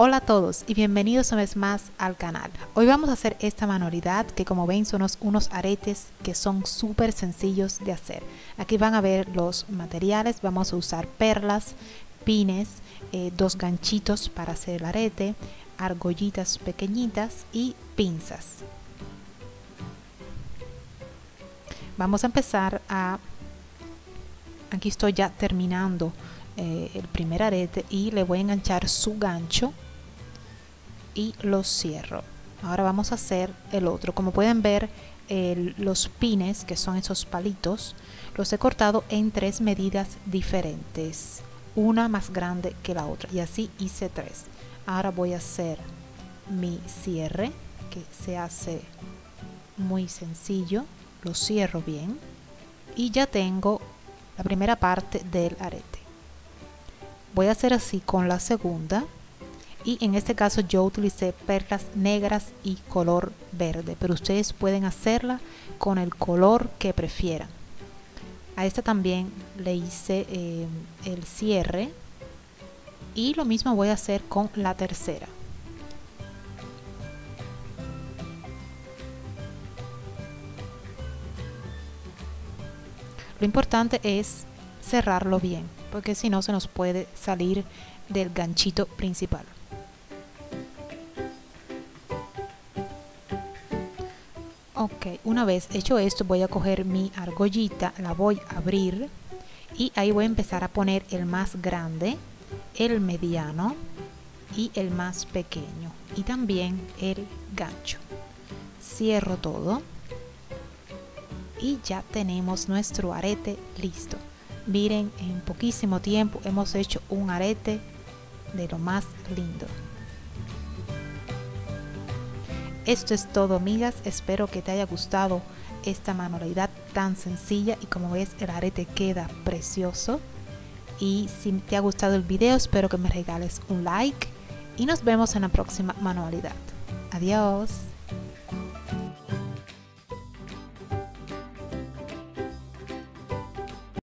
Hola a todos y bienvenidos una vez más al canal. Hoy vamos a hacer esta manualidad que como ven son unos, aretes que son súper sencillos de hacer. Aquí van a ver los materiales, vamos a usar perlas, pines, eh, dos ganchitos para hacer el arete, argollitas pequeñitas y pinzas. Vamos a empezar a... Aquí estoy ya terminando eh, el primer arete y le voy a enganchar su gancho y lo cierro. Ahora vamos a hacer el otro. Como pueden ver, los pines, que son esos palitos, los he cortado en tres medidas diferentes. Una más grande que la otra. Y así hice tres. Ahora voy a hacer mi cierre, que se hace muy sencillo. Lo cierro bien. Y ya tengo la primera parte del arete. Voy a hacer así con la segunda y en este caso yo utilicé perlas negras y color verde, pero ustedes pueden hacerla con el color que prefieran. A esta también le hice eh, el cierre y lo mismo voy a hacer con la tercera. Lo importante es cerrarlo bien, porque si no se nos puede salir del ganchito principal. Ok, una vez hecho esto voy a coger mi argollita, la voy a abrir y ahí voy a empezar a poner el más grande, el mediano y el más pequeño y también el gancho. Cierro todo y ya tenemos nuestro arete listo. Miren, en poquísimo tiempo hemos hecho un arete de lo más lindo. Esto es todo, amigas. Espero que te haya gustado esta manualidad tan sencilla y como ves el arete queda precioso. Y si te ha gustado el video, espero que me regales un like y nos vemos en la próxima manualidad. Adiós.